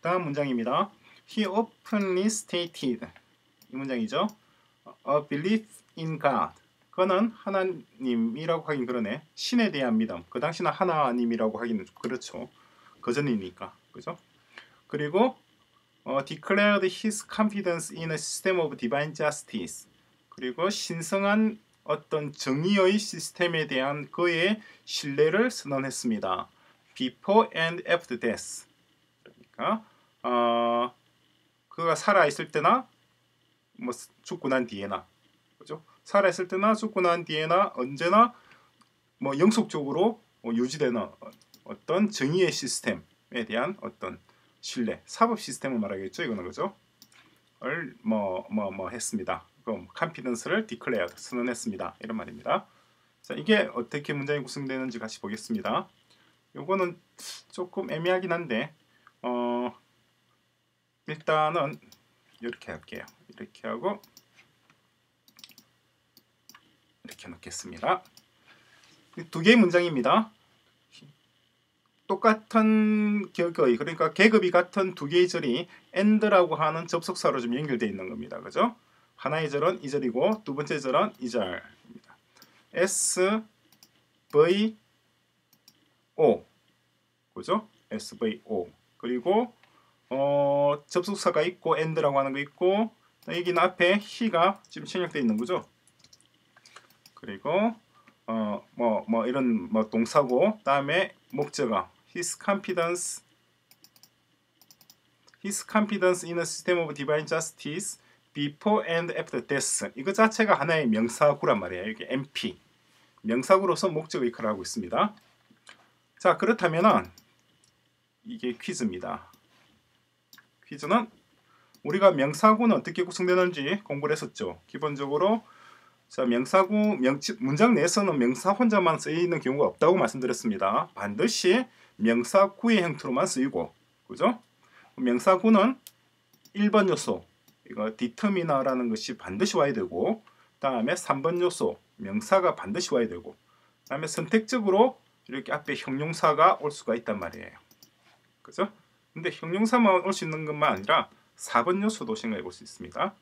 다음 문장입니다. He openly stated 이 문장이죠. A belief in God. 그거는 하나님이라고 하긴 그러네. 신에 대한 믿음. 그 당시는 하나님이라고 하기는 그렇죠. 그전이니까. 그죠? 그리고 어, declared his confidence in a system of divine justice. 그리고 신성한 어떤 정의의 시스템에 대한 그의 신뢰를 선언했습니다. Before and after death. 그러니까 어, 그가 살아 있을 때나 뭐 죽고 난 뒤에나 그죠? 살아 있을 때나 죽고 난 뒤에나 언제나 뭐 영속적으로 유지되는 어떤 정의의 시스템에 대한 어떤 신뢰, 사법 시스템을 말하겠죠. 이거는 그죠? 을 뭐 뭐 뭐 했습니다. 그럼 컨피던스를 declare 선언했습니다. 이런 말입니다. 자, 이게 어떻게 문장이 구성되는지 같이 보겠습니다. 요거는 조금 애매하긴 한데 어 일단은 이렇게 할게요. 이렇게 하고 이렇게 놓겠습니다. 두 개의 문장입니다. 똑같은 격의 그러니까 계급이 같은 두 개의 절이 and라고 하는 접속사로 좀 연결되어 있는 겁니다. 그죠? 하나의 절은 이 절이고 두 번째 절은 이 절입니다. S V O 그죠? S V O 그리고 어, 접속사가 있고 and라고 하는 거 있고 여기는 앞에 he가 지금 생략되어 있는 거죠. 그리고 어, 뭐, 뭐 이런 뭐 동사고 다음에 목적어 his confidence his confidence in a system of divine justice before and after death 이거 자체가 하나의 명사구란 말이에요. 이게 MP 명사구로서 목적 역할을 하고 있습니다. 자 그렇다면은 이게 퀴즈입니다. 퀴즈는 우리가 명사구는 어떻게 구성되는지 공부를 했었죠. 기본적으로 자 명사구 명, 문장 내에서는 명사 혼자만 쓰이는 경우가 없다고 말씀드렸습니다. 반드시 명사구의 형태로만 쓰이고 그죠? 명사구는 1번 요소 이거 디터미나라는 것이 반드시 와야 되고 다음에 3번 요소 명사가 반드시 와야 되고 다음에 선택적으로 이렇게 앞에 형용사가 올 수가 있단 말이에요. 그죠? 근데 형용사만 올 수 있는 것만 아니라 4번 요소도 생각해 볼 수 있습니다.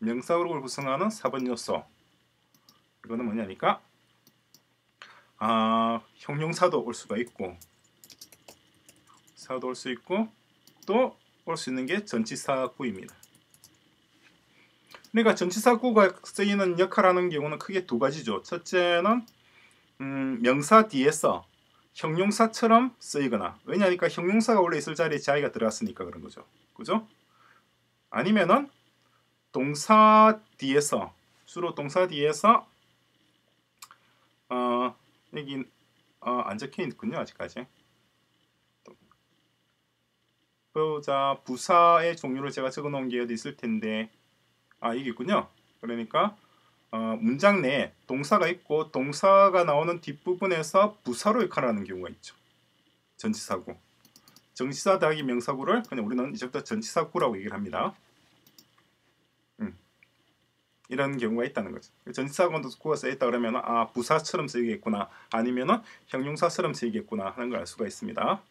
명사구를 구성하는 4번 요소 이거는 뭐냐니까 아, 형용사도 올 수가 있고 사도 올 수 있고 또 올 수 있는 게 전치사구입니다. 그러니까 전치사구가 쓰이는 역할하는 경우는 크게 두 가지죠. 첫째는 음, 명사 뒤에서 형용사처럼 쓰이거나 왜냐니까 형용사가 원래 있을 자리에 자기가 들어갔으니까 그런 거죠. 그죠? 아니면은 동사 뒤에서 주로 동사 뒤에서 어, 여기 어, 안 적혀 있군요 아직까지. 보자 부사의 종류를 제가 적어놓은 게 어디 있을 텐데 아 이게 있군요. 그러니까 어, 문장 내에 동사가 있고 동사가 나오는 뒷부분에서 부사로 역할하는 경우가 있죠. 전치사구. 정치사 더하기 명사구를 그냥 우리는 이제부터 전치사구라고 얘기를 합니다. 음. 이런 경우가 있다는 거죠. 전치사구도 구가 쓰여있다 그러면 아 부사처럼 쓰이겠구나 아니면 은 형용사처럼 쓰이겠구나 하는 걸 알 수가 있습니다.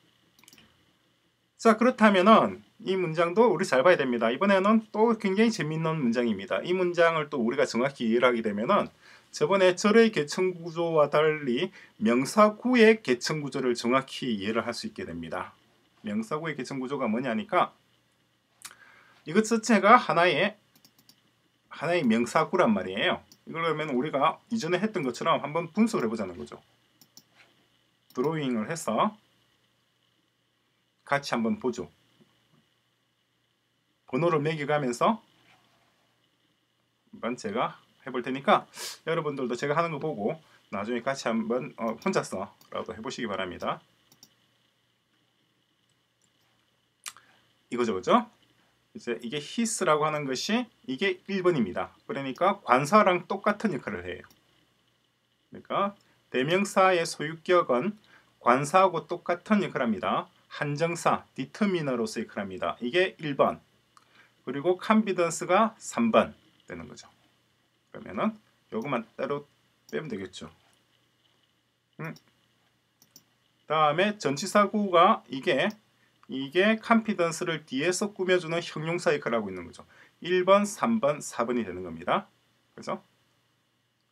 자 그렇다면은 이 문장도 우리 잘 봐야 됩니다. 이번에는 또 굉장히 재밌는 문장입니다. 이 문장을 또 우리가 정확히 이해를 하게 되면은 저번에 절의 계층 구조와 달리 명사구의 계층 구조를 정확히 이해를 할 수 있게 됩니다. 명사구의 계층 구조가 뭐냐니까 이것 자체가 하나의 하나의 명사구란 말이에요. 이걸 그러면 우리가 이전에 했던 것처럼 한번 분석을 해보자는 거죠. 드로잉을 해서 같이 한번 보죠. 번호를 매겨가면서 한번 제가 해볼 테니까 여러분들도 제가 하는 거 보고 나중에 같이 한번 어, 혼자서라도 해보시기 바랍니다. 이거죠, 그죠? 이제 이게 히스라고 하는 것이 이게 1번입니다. 그러니까 관사랑 똑같은 역할을 해요. 그러니까 대명사의 소유격은 관사하고 똑같은 역할을 합니다. 한정사, 디터미너로서 역할합니다. 이게 1번. 그리고 컨피던스가 3번 되는 거죠. 그러면은 요것만 따로 빼면 되겠죠. 음. 다음에 전치사구가 이게 이게 컴피던스를 뒤에서 꾸며주는 형용사 역할을 하고 있는 거죠. 1번, 3번, 4번이 되는 겁니다. 그래서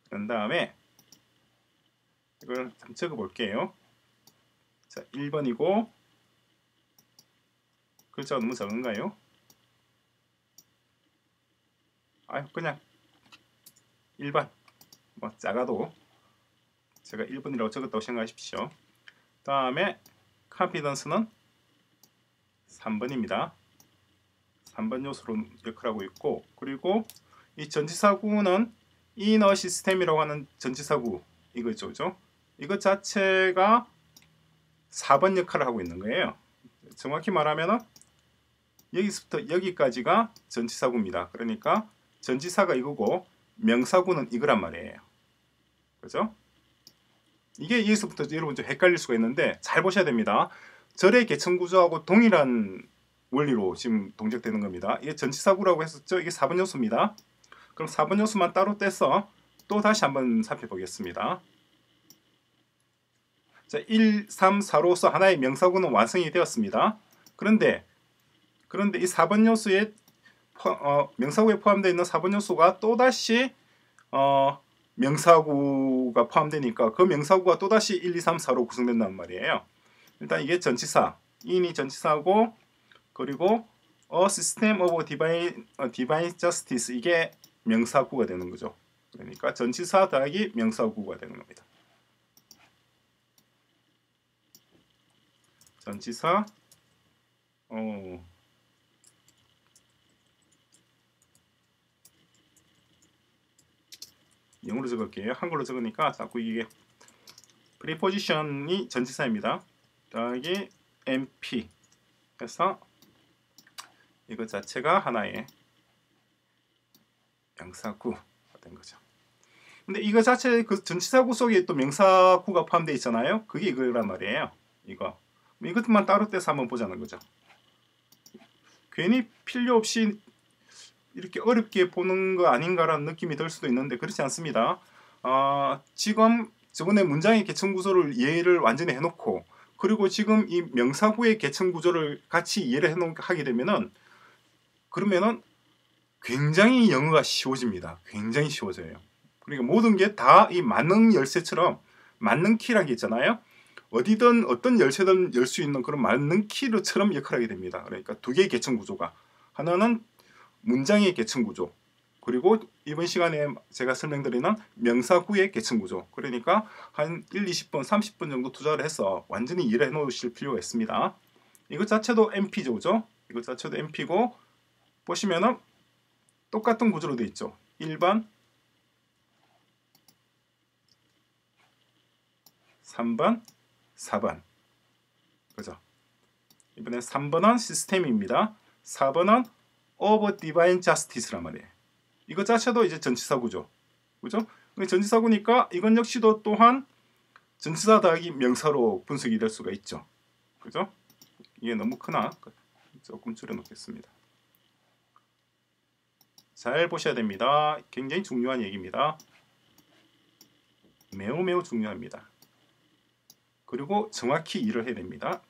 그런 다음에 이걸 적어 볼게요. 자, 1번이고 글자가 너무 적은가요? 아, 그냥 1번. 뭐 작아도 제가 1번이라고 적었다고 생각하십시오. 다음에 confidence는 3번입니다. 3번 요소로 역할하고 있고 그리고 이 전치사구는 이너 시스템이라고 하는 전치사구 이거죠. 그죠? 이것 자체가 4번 역할을 하고 있는 거예요. 정확히 말하면 여기서부터 여기까지가 전치사구입니다. 그러니까 전치사가 이거고 명사구는 이거란 말이에요. 그죠? 이게 여기서부터 여러분 좀 헷갈릴 수가 있는데 잘 보셔야 됩니다. 절의 계층 구조하고 동일한 원리로 지금 동작되는 겁니다. 이게 전치사구라고 했었죠. 이게 4번 요소입니다. 그럼 4번 요소만 따로 떼서 또 다시 한번 살펴보겠습니다. 자, 1, 3, 4로서 하나의 명사구는 완성이 되었습니다. 그런데 그런데 이 4번 요소에 포, 어, 명사구에 포함되어 있는 4번 요소가 또다시 어, 명사구가 포함되니까 그 명사구가 또다시 1, 2, 3, 4로 구성된단 말이에요. 일단 이게 전치사, 인이 전치사고 그리고 a system of divine, uh, divine justice 이게 명사구가 되는 거죠. 그러니까 전치사 더하기 명사구가 되는 겁니다. 전치사 어 영어로 적을게요. 한글로 적으니까 자꾸 이게 프리포지션이 전치사입니다. 더하기 MP 해서 이것 자체가 하나의 명사구가 된 거죠. 근데 이거 자체 그 전치사구 속에 또 명사구가 포함되어 있잖아요. 그게 이거란 말이에요. 이거 이것만 따로 떼서 한번 보자는 거죠. 괜히 필요 없이 이렇게 어렵게 보는 거 아닌가라는 느낌이 들 수도 있는데 그렇지 않습니다. 어, 지금 저번에 문장의 계층 구조를 이해를 완전히 해놓고 그리고 지금 이 명사구의 계층 구조를 같이 이해를 해놓게 되면은 그러면은 굉장히 영어가 쉬워집니다. 굉장히 쉬워져요. 그러니까 모든 게 다 이 만능 열쇠처럼 만능 키라는 게 있잖아요. 어디든 어떤 열쇠든 열 수 있는 그런 만능 키로처럼 역할하게 됩니다. 그러니까 두 개의 계층 구조가 하나는 문장의 계층 구조 그리고 이번 시간에 제가 설명드리는 명사구의 계층 구조 그러니까 한 1, 20분, 30분 정도 투자를 해서 완전히 이해를 해놓으실 필요가 있습니다. 이것 자체도 MP죠, 그죠? 이것 자체도 MP고 보시면은 똑같은 구조로 되어 있죠. 1번, 3번, 4번. 그죠? 이번에 3번은 시스템입니다. 4번은 of divine justice란 말이에요. 이거 자체도 이제 전치사 구죠. 그죠? 전치사 구니까 이건 역시도 또한 전치사 더하기 명사로 분석이 될 수가 있죠. 그죠? 이게 너무 크나? 조금 줄여놓겠습니다. 잘 보셔야 됩니다. 굉장히 중요한 얘기입니다. 매우 매우 중요합니다. 그리고 정확히 일을 해야 됩니다.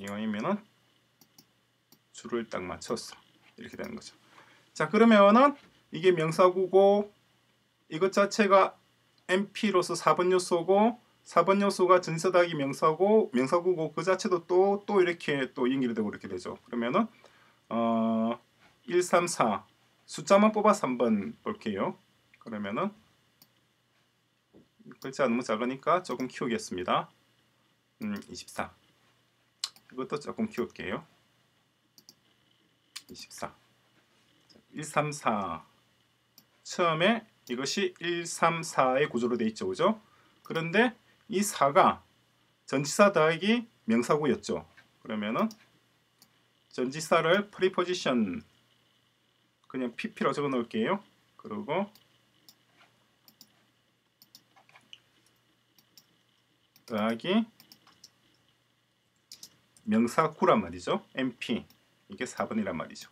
이왕이면은 줄을 딱 맞췄어. 이렇게 되는 거죠. 자 그러면은 이게 명사구고 이것 자체가 MP로서 4번 요소고 4번 요소가 전세다기 명사고 명사구고 그 자체도 또또 이렇게 또 연결되고 이렇게 되죠. 그러면은 어 1, 3, 4 숫자만 뽑아 3번 볼게요. 그러면은 글자 너무 작으니까 조금 키우겠습니다. 음, 24 이것도 조금 키울게요. 24 134 처음에 이것이 134의 구조로 되어 있죠. 그죠? 그런데 이 4가 전치사 더하기 명사구였죠. 그러면은 전치사를 프리포지션 그냥 pp로 적어 놓을게요. 그리고 더하기 명사 구란 말이죠. MP 이게 4번이란 말이죠.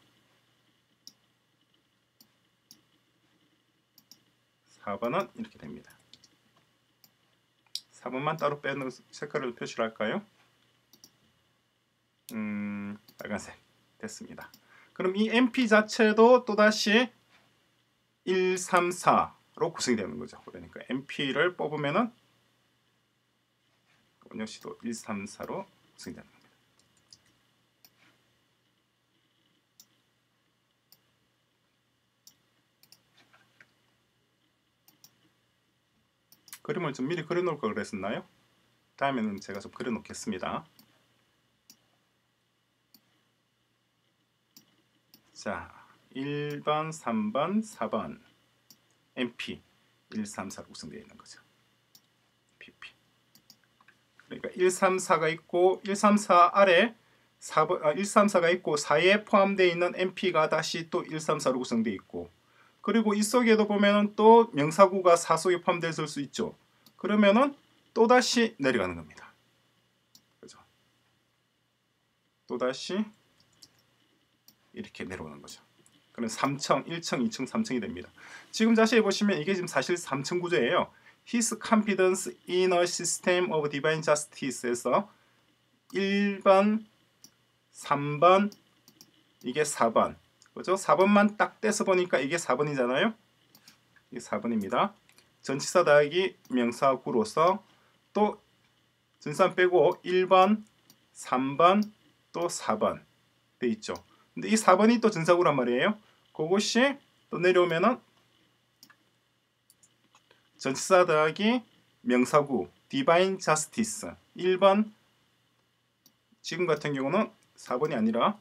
4번은 이렇게 됩니다. 4번만 따로 빼는 색깔을 표시를 할까요? 음, 빨간색 됐습니다. 그럼 이 MP 자체도 또다시 1, 3, 4로 구성이 되는 거죠. 그러니까 MP를 뽑으면은 역시도 1, 3, 4로 구성이 되는 겁니 그림을 좀 미리 그려놓을 걸 그랬었나요? 다음에는 제가 좀 그려놓겠습니다. 자, 1번, 3번, 4번 MP 1, 3, 4로 구성되어 있는 거죠. PP 그러니까 1, 3, 4가 있고 1, 3, 4 아래 4번, 아, 1, 3, 4가 있고 4에 포함되어 있는 MP가 다시 또 1, 3, 4로 구성되어 있고 그리고 이 속에도 보면은 또 명사구가 4 속에 포함되어 수 있죠. 그러면은 또 다시 내려가는 겁니다. 그죠? 또 다시 이렇게 내려오는 거죠. 그럼 3층, 1층, 2층, 3층이 됩니다. 지금 자세히 보시면 이게 지금 사실 3층 구조예요. His confidence in a system of divine justice에서 1번, 3번, 이게 4번. 그죠? 4번만 딱 떼서 보니까 이게 4번이잖아요. 이게 4번입니다. 전치사 더하기 명사 구로서 또 전산 빼고 1번, 3번, 또 4번 돼 있죠. 근데 이 4번이 또 전사구란 말이에요. 그것이 또 내려오면은 전치사 더하기 명사구 divine justice 1번 지금 같은 경우는 4번이 아니라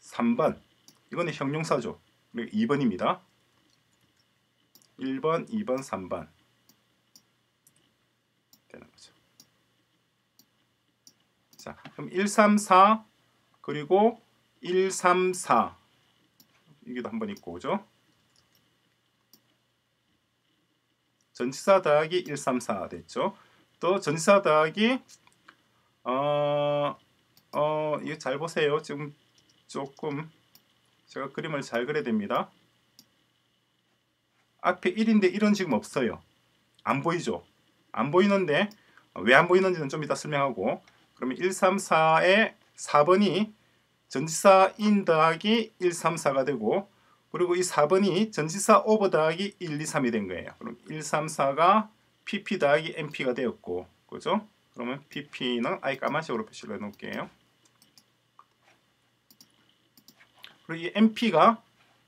3번 이거는 형용사죠. 그리고 2번입니다. 1번, 2번, 3번 되는 거죠. 자, 그럼 1, 3, 4 그리고 1, 3, 4 이게도 한 번 있고 그죠? 전치사 더하기 1, 3, 4 됐죠? 또 전치사 더하기 어, 어, 이거 잘 보세요. 지금 조금 제가 그림을 잘 그려야 됩니다. 앞에 1인데 1은 지금 없어요. 안 보이죠? 안 보이는데 왜 안 보이는지는 좀 이따 설명하고 그러면 1, 3, 4에 4번이 전지사 인 더하기 1, 3, 4가 되고 그리고 이 4번이 전지사 오버 더하기 1, 2, 3이 된 거예요. 그럼 1, 3, 4가 PP 더하기 MP가 되었고 그죠? 그러면 PP는 아예 까만색으로 표시를 해놓을게요. 그리고 이 MP가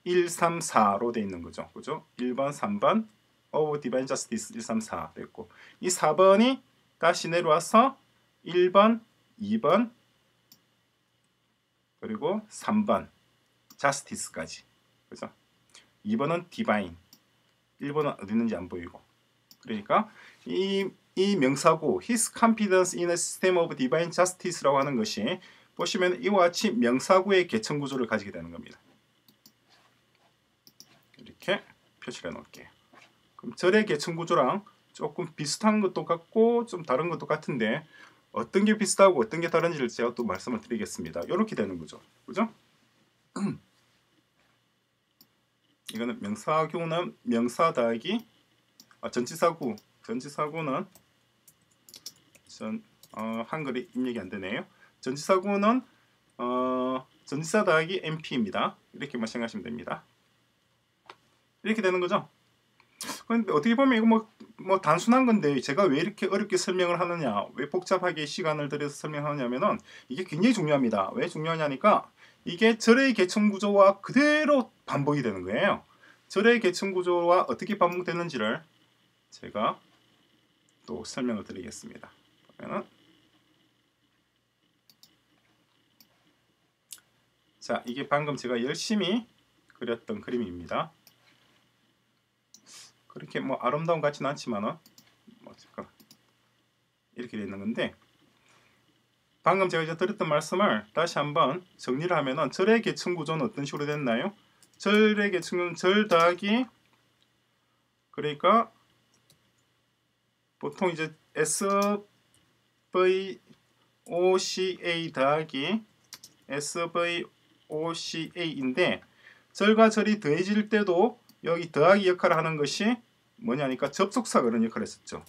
1, 3, 4로 되어 있는 거죠. 그죠? 1번, 3번 of divine justice 1, 3, 4 됐고 이 4번이 다시 내려와서 1번, 2번 그리고 3번 justice까지 그죠? 2번은 divine 1번은 어디 있는지 안 보이고 그러니까 이, 이 명사구 his confidence in a system of divine justice라고 하는 것이 보시면 이와 같이 명사구의 계층 구조를 가지게 되는 겁니다. 이렇게 표시를 해 놓을게요. 그럼 절의 계층 구조랑 조금 비슷한 것도 같고 좀 다른 것도 같은데 어떤 게 비슷하고 어떤 게 다른지를 제가 또 말씀을 드리겠습니다. 이렇게 되는 거죠. 그죠? 이거는 명사구는 명사 더하기 아, 전치사구 전치사구는 전 어, 한글이 입력이 안 되네요. 전치사구는 어, 전치사 더하기 MP입니다. 이렇게만 생각하시면 됩니다. 이렇게 되는 거죠. 그런데 어떻게 보면 이거 뭐, 뭐 단순한 건데 제가 왜 이렇게 어렵게 설명을 하느냐 왜 복잡하게 시간을 들여서 설명하냐면은 이게 굉장히 중요합니다. 왜 중요하냐니까 이게 절의 계층 구조와 그대로 반복이 되는 거예요. 절의 계층 구조와 어떻게 반복되는지를 제가 또 설명을 드리겠습니다. 그러면은 자 이게 방금 제가 열심히 그렸던 그림입니다. 그렇게 뭐 아름다운 것 같지는 않지만은 뭐 이렇게 되어 있는 건데 방금 제가 이제 드렸던 말씀을 다시 한번 정리를 하면은 절의 계층 구조는 어떤 식으로 됐나요? 절의 계층은 절 더하기 그러니까 보통 이제 SVOCA 더하기 SVOCA인데 절과 절이 더해질 때도 여기 더하기 역할을 하는 것이 뭐냐니까 접속사 그런 역할을 했었죠.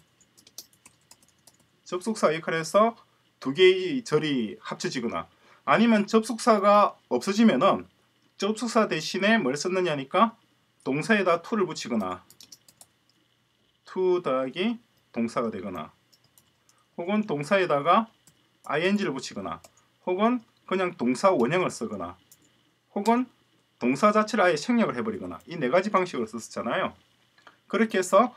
접속사 역할에서 두 개의 절이 합쳐지거나 아니면 접속사가 없어지면은 접속사 대신에 뭘 썼느냐니까 동사에다 to를 붙이거나 to 더하기 동사가 되거나 혹은 동사에다가 ing를 붙이거나 혹은 그냥 동사 원형을 쓰거나 혹은 동사 자체를 아예 생략을 해버리거나 이 네 가지 방식으로 썼잖아요. 그렇게 해서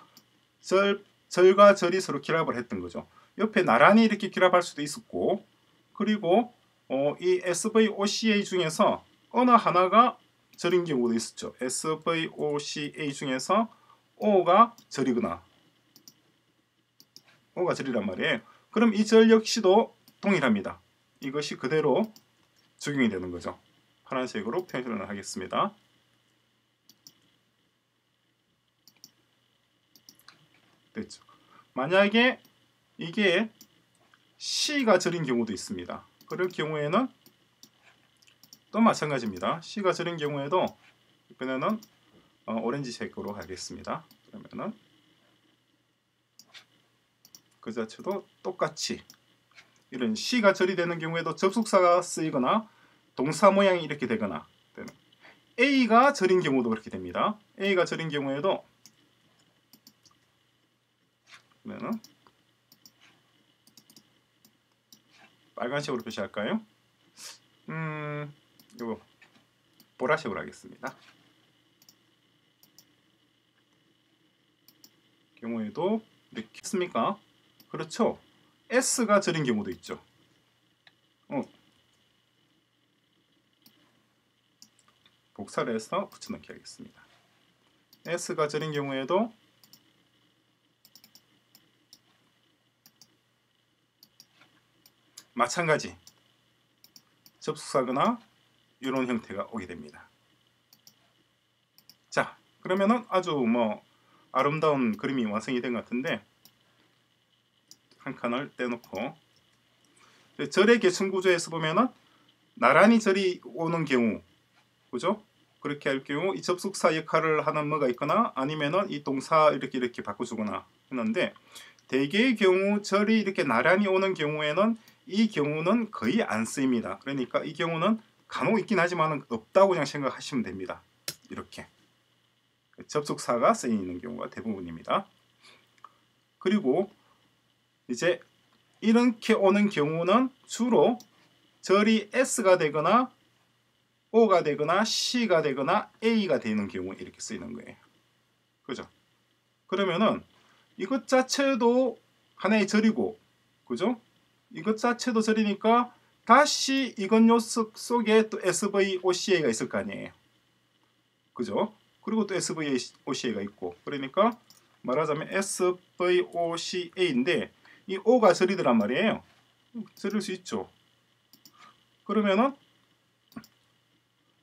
절, 절과 절이 서로 기랍을 했던 거죠. 옆에 나란히 이렇게 기랍할 수도 있었고 그리고 어, 이 SVOCA 중에서 어느 하나가 절인 경우도 있었죠. SVOCA 중에서 O가 절이거나 O가 절이란 말이에요. 그럼 이 절 역시도 동일합니다. 이것이 그대로 적용이 되는 거죠. 파란색으로 표현을 하겠습니다. 됐죠. 만약에 이게 C가 절인 경우도 있습니다. 그럴 경우에는 또 마찬가지입니다. C가 절인 경우에도 이번에는 어, 오렌지색으로 하겠습니다. 그러면은 그 자체도 똑같이 이런 C가 절이 되는 경우에도 접속사가 쓰이거나 동사 모양이 이렇게 되거나 A가 절인 경우도 그렇게 됩니다. A가 절인 경우에도 그러면은 빨간색으로 표시할까요? 음, 이거 보라색으로 하겠습니다. 경우에도 이렇게 했습니까? 그렇죠. S가 절인 경우도 있죠. 어. 복사를 해서 붙여넣기 하겠습니다. S가 절인 경우에도 마찬가지 접속사거나 이런 형태가 오게 됩니다. 자 그러면은 아주 뭐 아름다운 그림이 완성이 된 것 같은데 한 칸을 떼놓고 절의 계층 구조에서 보면은 나란히 절이 오는 경우 그죠? 그렇게 할 경우 이 접속사 역할을 하는 뭐가 있거나 아니면은 이 동사 이렇게 이렇게 바꿔주거나 했는데 대개의 경우 절이 이렇게 나란히 오는 경우에는 이 경우는 거의 안 쓰입니다. 그러니까 이 경우는 간혹 있긴 하지만 없다고 그냥 생각하시면 됩니다. 이렇게 접속사가 쓰이는 경우가 대부분입니다. 그리고 이제 이렇게 오는 경우는 주로 절이 S가 되거나 O가 되거나 C가 되거나 A가 되는 경우에 이렇게 쓰이는 거예요. 그죠? 그러면은 이것 자체도 하나의 절이고 그죠? 이것 자체도 절이니까 다시 이건 녀석 속에 또 SVOCA가 있을 거 아니에요. 그죠? 그리고 또 SVOCA가 있고 그러니까 말하자면 SVOCA인데 이 O가 절이더란 말이에요. 절일 수 있죠. 그러면은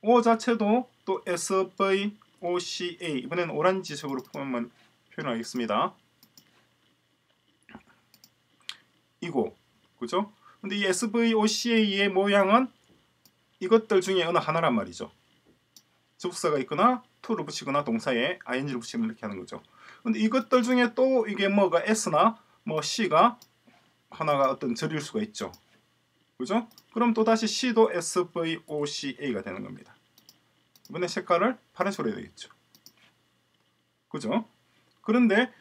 O 자체도 또 SVOCA 이번에는 오란 지색으로 표현만 표현하겠습니다. 이거 그죠? 근데 이 SVOCA의 모양은 이것들 중에 어느 하나란 말이죠. 접속사가 있거나 to를 붙이거나 동사에 ing를 붙이면 이렇게 하는 거죠. 근데 이것들 중에 또 이게 뭐가 s나 뭐 c가 하나가 어떤 절일 수가 있죠. 그죠? 그럼 또다시 c도 SVOCA가 되는 겁니다. 이번에 색깔을 파란색으로 해야 되겠죠. 그죠? 그런데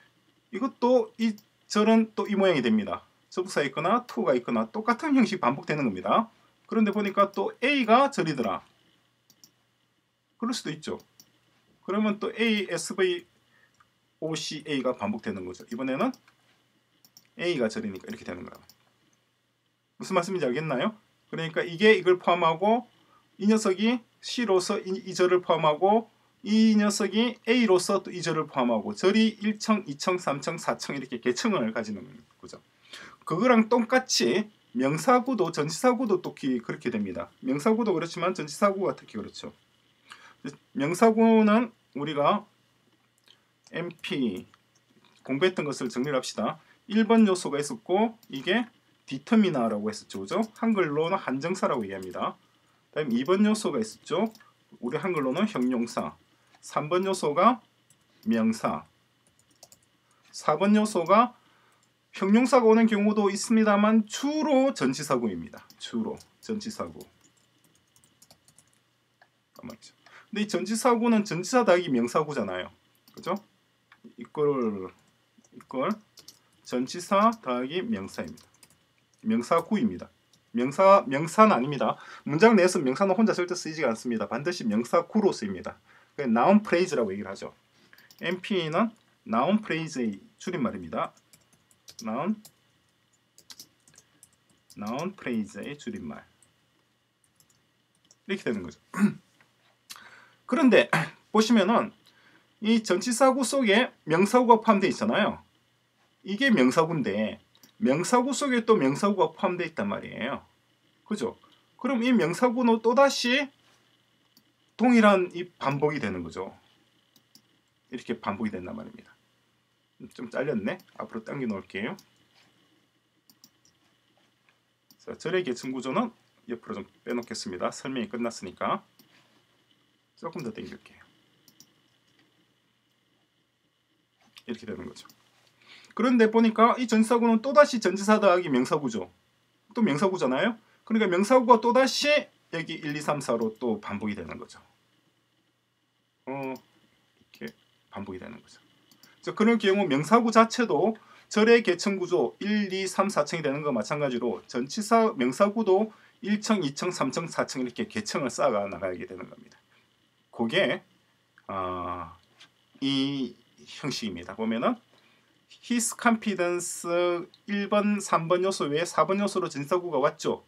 이것도 이 절은 또 이 모양이 됩니다. 접속사 있거나 to가 있거나 똑같은 형식 반복되는 겁니다. 그런데 보니까 또 A가 절이더라. 그럴 수도 있죠. 그러면 또 A, SV, OCA가 반복되는 거죠. 이번에는 A가 절이니까 이렇게 되는 거라. 무슨 말씀인지 알겠나요? 그러니까 이게 이걸 포함하고 이 녀석이 C로서 이, 이 절을 포함하고 이 녀석이 A로서 또 이 절을 포함하고 절이 1층, 2층, 3층, 4층 이렇게 계층을 가지는 거죠. 그거랑 똑같이 명사구도 전치사구도 또 그렇게 됩니다. 명사구도 그렇지만 전치사구가 특히 그렇죠. 명사구는 우리가 MP 공부했던 것을 정리를 합시다. 1번 요소가 있었고 이게 디터미나라고 했었죠. 그죠? 한글로는 한정사라고 얘기합니다. 다음 2번 요소가 있었죠. 우리 한글로는 형용사. 3번 요소가 명사. 4번 요소가 형용사가 오는 경우도 있습니다만 주로 전치사구입니다. 주로 전치사구. 잠깐만요. 근데 이 전치사구는 전치사 더하기 명사구잖아요. 그죠? 이걸 이걸 전치사 더하기 명사입니다. 명사구입니다. 명사 명사는 아닙니다. 문장 내에서 명사는 혼자 절대 쓰이지가 않습니다. 반드시 명사구로 쓰입니다. 나운 프레이즈라고 얘기를 하죠. NP는 나운 프레이즈의 줄임말입니다. 나운 나운 프레이즈의 줄임말 이렇게 되는 거죠. 그런데 보시면은 이 전치사구 속에 명사구가 포함되어 있잖아요. 이게 명사구인데 명사구 속에 또 명사구가 포함되어 있단 말이에요. 그죠? 그럼 이 명사구는 또다시 동일한 이 반복이 되는 거죠. 이렇게 반복이 된단 말입니다. 좀 잘렸네. 앞으로 당겨 놓을게요. 자, 절의 계층 구조는 옆으로 좀 빼놓겠습니다. 설명이 끝났으니까 조금 더 당길게요. 이렇게 되는 거죠. 그런데 보니까 이 전사구는 또다시 전지사 더하기 명사구죠. 또 명사구잖아요. 그러니까 명사구가 또다시 여기 1, 2, 3, 4로 또 반복이 되는 거죠. 어, 이렇게 반복이 되는 거죠. 자, 그럴 경우 명사구 자체도 절의 계층 구조 1, 2, 3, 4층이 되는 거 마찬가지로 전치사 명사구도 1층, 2층, 3층, 4층 이렇게 계층을 쌓아 나가게 되는 겁니다. 그게 어, 이 형식입니다. 보면은 his confidence 1번, 3번 요소 외에 4번 요소로 전치사구가 왔죠.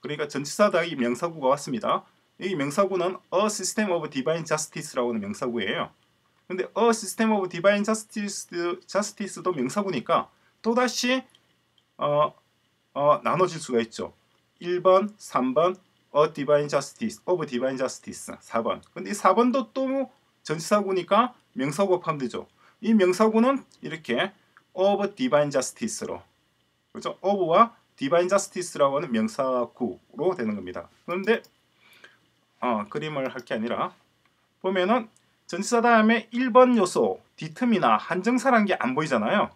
그러니까 전치사 더하기 명사구가 왔습니다. 이 명사구는 a system of divine justice라고 하는 명사구예요. 근데 a system of divine justice, justice도 명사구니까 또다시 어, 어, 나눠질 수가 있죠. 1번, 3번, a divine justice, of divine justice 4번. 근데 이 4번도 또 전치사구니까 명사구가 포함되죠. 이 명사구는 이렇게 of divine justice로 그렇죠? of와 divine justice라고 하는 명사구로 되는 겁니다. 그런데 어, 그림을 할 게 아니라 보면은 전치사 다음에 1번 요소 디터미나 한정사란 게 안 보이잖아요.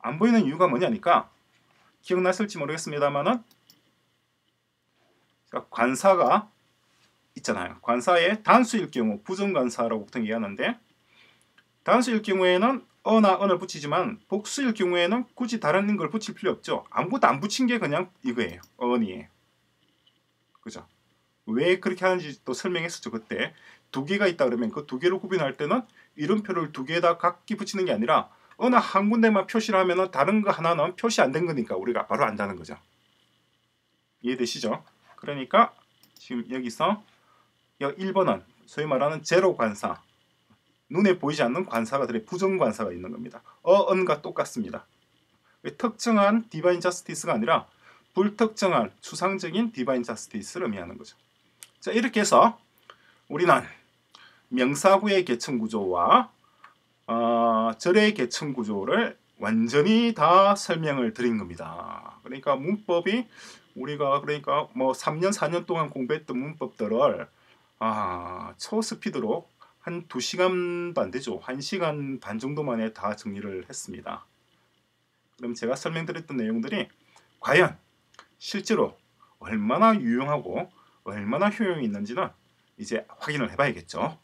안 보이는 이유가 뭐냐니까 기억났을지 모르겠습니다만은 관사가 있잖아요. 관사의 단수일 경우 부정관사라고 보통 얘기하는데 단수일 경우에는 어나 언을 붙이지만 복수일 경우에는 굳이 다른 걸 붙일 필요 없죠. 아무것도 안 붙인 게 그냥 이거예요. 언이에요. 그죠? 왜 그렇게 하는지 또 설명했었죠. 그때 두 개가 있다 그러면 그 두 개를 구분할 때는 이름표를 두 개에다 각기 붙이는 게 아니라 어느 한 군데만 표시를 하면은 다른 거 하나는 표시 안 된 거니까 우리가 바로 안다는 거죠. 이해되시죠? 그러니까 지금 여기서 1번은 소위 말하는 제로 관사 눈에 보이지 않는 관사가 들의 부정 관사가 있는 겁니다. 어언과 똑같습니다. 특정한 디바인 자스티스가 아니라 불특정한 추상적인 디바인 자스티스를 의미하는 거죠. 자 이렇게 해서 우리는 명사구의 계층 구조와 어, 절의 계층 구조를 완전히 다 설명을 드린 겁니다. 그러니까 문법이 우리가 그러니까 뭐 3년 4년 동안 공부했던 문법들을 아, 초스피드로 한 2시간도 안 되죠. 1시간 반 정도 만에 다 정리를 했습니다. 그럼 제가 설명드렸던 내용들이 과연 실제로 얼마나 유용하고 얼마나 효용이 있는지는 이제 확인을 해봐야겠죠.